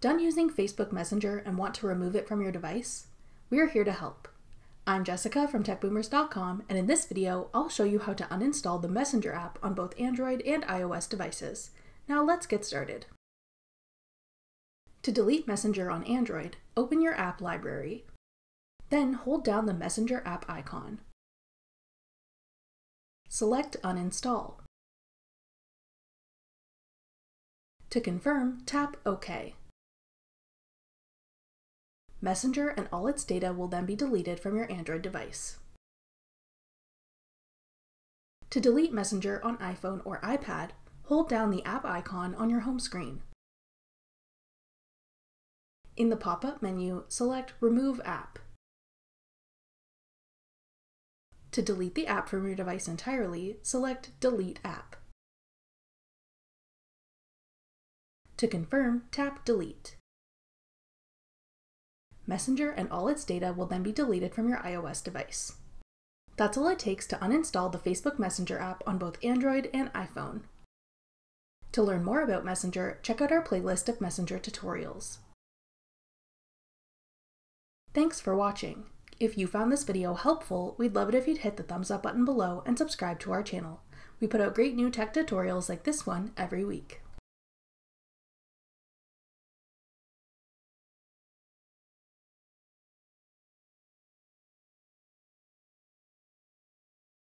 Done using Facebook Messenger and want to remove it from your device? We are here to help. I'm Jessica from TechBoomers.com, and in this video, I'll show you how to uninstall the Messenger app on both Android and iOS devices. Now let's get started. To delete Messenger on Android, open your app library. Then hold down the Messenger app icon. Select Uninstall. To confirm, tap OK. Messenger and all its data will then be deleted from your Android device. To delete Messenger on iPhone or iPad, hold down the app icon on your home screen. In the pop-up menu, select Remove App. To delete the app from your device entirely, select Delete App. To confirm, tap Delete. Messenger and all its data will then be deleted from your iOS device. That's all it takes to uninstall the Facebook Messenger app on both Android and iPhone. To learn more about Messenger, check out our playlist of Messenger tutorials. Thanks for watching. If you found this video helpful, we'd love it if you'd hit the thumbs up button below and subscribe to our channel. We put out great new tech tutorials like this one every week.